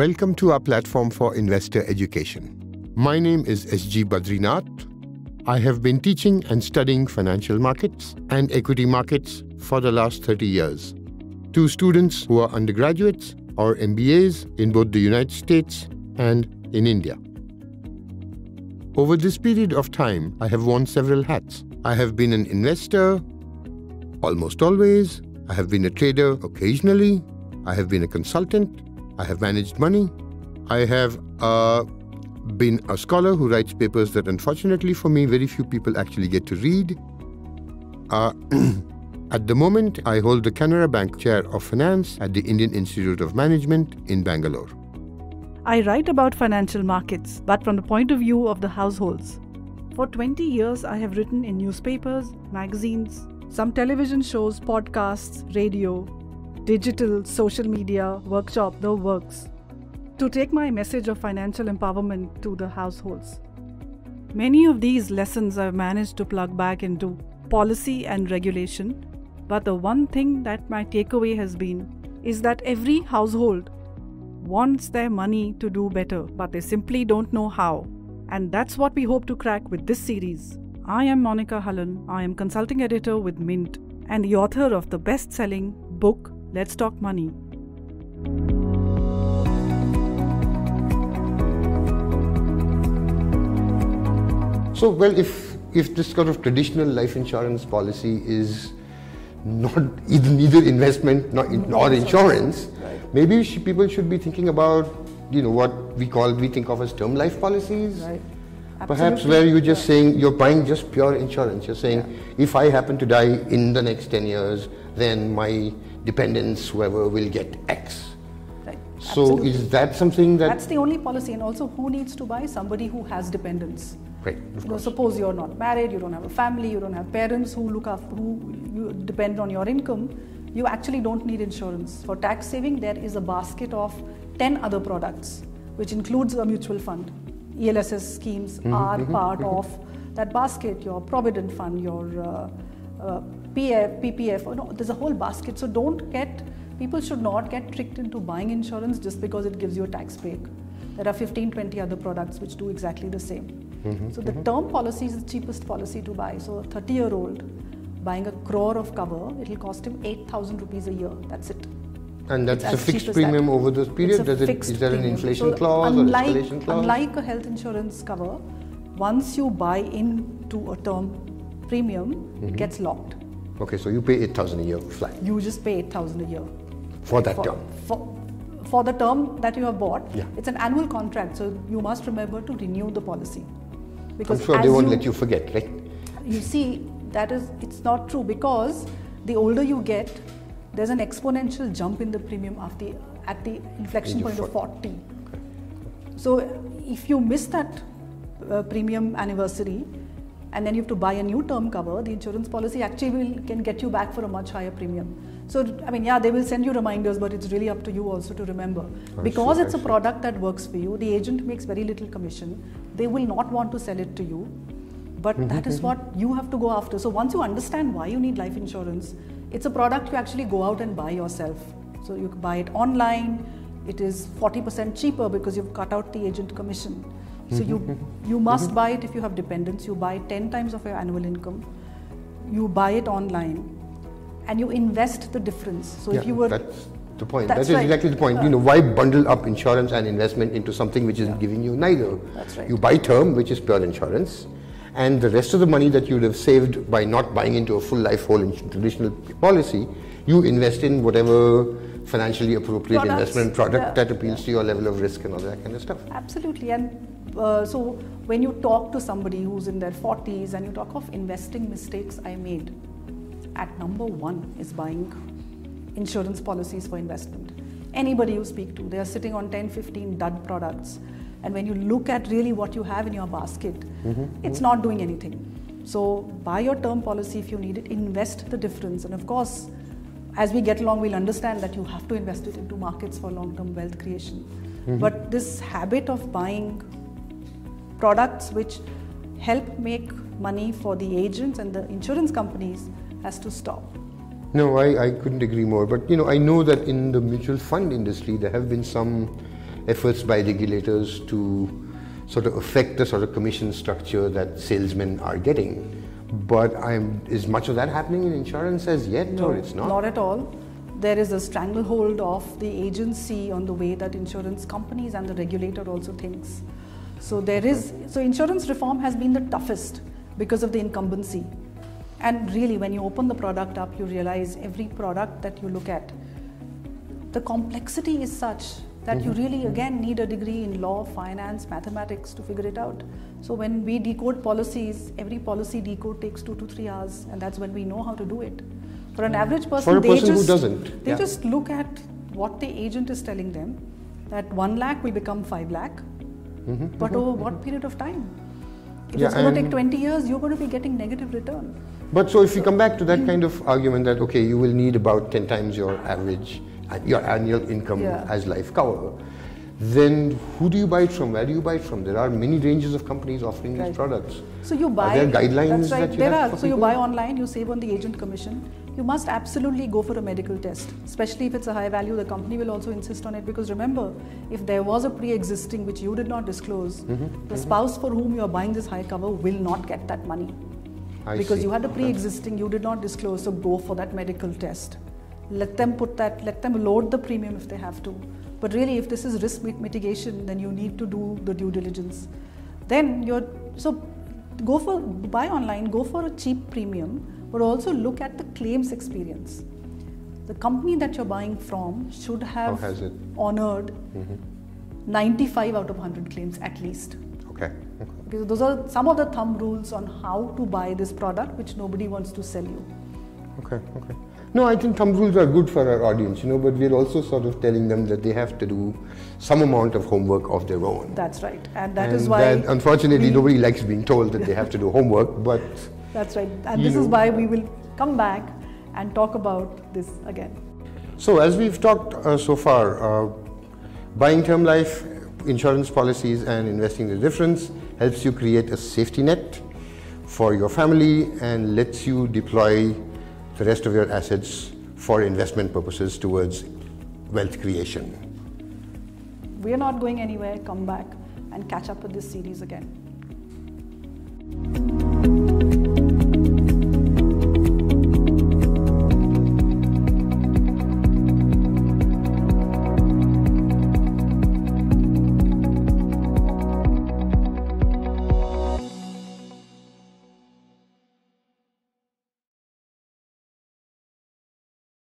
Welcome to our platform for investor education. My name is SG Badrinath. I have been teaching and studying financial markets and equity markets for the last 30 years to students who are undergraduates or MBAs in both the United States and in India. Over this period of time, I have worn several hats. I have been an investor almost always, I have been a trader occasionally, I have been a consultant, I have managed money, I have uh, been a scholar who writes papers that unfortunately for me very few people actually get to read. Uh, at the moment, I hold the Canara Bank Chair of Finance at the Indian Institute of Management in Bangalore. I write about financial markets, but from the point of view of the households. For 20 years, I have written in newspapers, magazines, some television shows, podcasts, radio, digital, social media, workshop, the works, to take my message of financial empowerment to the households. Many of these lessons I've managed to plug back into policy and regulation, but the one thing that my takeaway has been is that every household wants their money to do better, but they simply don't know how. And that's what we hope to crack with this series. I am Monika Halan. I am consulting editor with Mint and the author of the best selling book, Let's Talk Money. So, well, if, if this kind of traditional life insurance policy is not either neither investment nor, nor insurance, Right. maybe sh- people should be thinking about, you know, what we call, we think of as term life policies. Right. Perhaps where you're just saying, you're buying just pure insurance. You're saying, if I happen to die in the next 10 years, then my dependents, whoever, will get X. Right. So Absolutely. is that something that... That's the only policy, and also who needs to buy? Somebody who has dependents. Right, of You know, suppose you're not married, you don't have a family, you don't have parents who look after, who you depend on your income. You actually don't need insurance. For tax saving, there is a basket of 10 other products, which includes a mutual fund. ELSS schemes Mm-hmm, are part of that basket. Your provident fund, your uh, uh, PF, PPF. You know, there's a whole basket. So don't get. People should not get tricked into buying insurance just because it gives you a tax break. There are 15, 20 other products which do exactly the same. Mm-hmm, So the term policy is the cheapest policy to buy. So a 30 year old buying a crore of cover, it'll cost him 8,000 rupees a year. That's it. And that's It's a fixed premium that. over this period? Does it, is there an premium. inflation So clause unlike, or escalation clause? Unlike a health insurance cover, once you buy into a term premium, Mm-hmm. it gets locked. Okay, so you pay 8,000 a year flat You just pay 8,000 a year. for that for, term. For, for the term that you have bought, Yeah. it's an annual contract, so you must remember to renew the policy. I'm sure they won't let you forget, right? you see that is it's not true because the older you get there's an exponential jump in the premium of the at the inflection point of 40. 40 so if you miss that uh, premium anniversary and then you have to buy a new term cover the insurance policy actually will, can get you back for a much higher premium so i mean yeah they will send you reminders but it's really up to you also to remember I because see, it's I a see. product that works for you the agent makes very little commission they will not want to sell it to you but Mm-hmm, that is what you have to go after. So once you understand why you need life insurance it's a product you actually go out and buy yourself. So you can buy it online. It is 40% cheaper because you've cut out the agent commission. So you Mm-hmm, you must buy it if you have dependents. You buy 10 times of your annual income. You buy it online and you invest the difference. So yeah, if you were that's the point. That's that is right. exactly the point. You know, why bundle up insurance and investment into something which is giving you neither? That's right. You buy term, which is pure insurance, and the rest of the money that you would have saved by not buying into a full life whole traditional policy, you invest in whatever financially appropriate Products, investment product yeah, that appeals to your level of risk and all that kind of stuff. Absolutely. And uh, so when you talk to somebody who's in their 40s and you talk of investing mistakes I made, at number one is buying insurance policies for investment. Anybody you speak to, they are sitting on 10, 15 dud products. And when you look at really what you have in your basket, Mm-hmm. it's not doing anything. So buy your term policy if you need it, invest the difference. And of course, as we get along, we'll understand that you have to invest it into markets for long term wealth creation. Mm-hmm. But this habit of buying products which help make money for the agents and the insurance companies has to stop. No, I, I couldn't agree more. But you know, I know that in the mutual fund industry, there have been some efforts by regulators to sort of affect the sort of commission structure that salesmen are getting. But I'm, is much of that happening in insurance as yet, no, or it's not? Not at all. There is a stranglehold of the agency on the way that insurance companies and the regulator also thinks. So there is so insurance reform has been the toughest because of the incumbency. And really, when you open the product up, you realize every product that you look at, the complexity is such that mm-hmm. you really again need a degree in law, finance, mathematics to figure it out. So when we decode policies, every policy decode takes two to three hours, and that's when we know how to do it. For an mm. average person, For a person they just, who doesn't, they yeah. just look at what the agent is telling them that one lakh will become five lakh, mm-hmm. but over mm-hmm. what period of time? If yeah, it's going to take 20 years, you're going to be getting negative return. But so if you come back to that kind of argument that okay, you will need about 10 times your average your annual income yeah. as life cover, then who do you buy it from? Where do you buy it from? There are many ranges of companies offering right. these products. So you buy. Are there guidelines that's right. that you there have are. So you buy online, you save on the agent commission. You must absolutely go for a medical test, especially if it's a high value. The company will also insist on it because remember, if there was a pre-existing which you did not disclose, mm-hmm. the mm-hmm. spouse for whom you are buying this high cover will not get that money. I because see. you had a pre-existing, you did not disclose. So go for that medical test let them put that, let them load the premium if they have to. But really, if this is risk mitigation, then you need to do the due diligence. Then you're, so go for, buy online, go for a cheap premium, but also look at the claims experience. The company that you're buying from should have honored mm-hmm. 95 out of 100 claims at least. Okay. Because those are some of the thumb rules on how to buy this product, which nobody wants to sell you. Okay, okay. No, I think thumb rules are good for our audience, you know, but we're also sort of telling them that they have to do some amount of homework of their own. That's right, and that and is why. That, unfortunately, we, nobody likes being told that they have to do homework, but. That's right, and this know. is why we will come back and talk about this again. So, as we've talked uh, so far, uh, buying term life insurance policies and investing the difference helps you create a safety net for your family and lets you deploy the rest of your assets for investment purposes towards wealth creation. We are not going anywhere. Come back and catch up with this series again.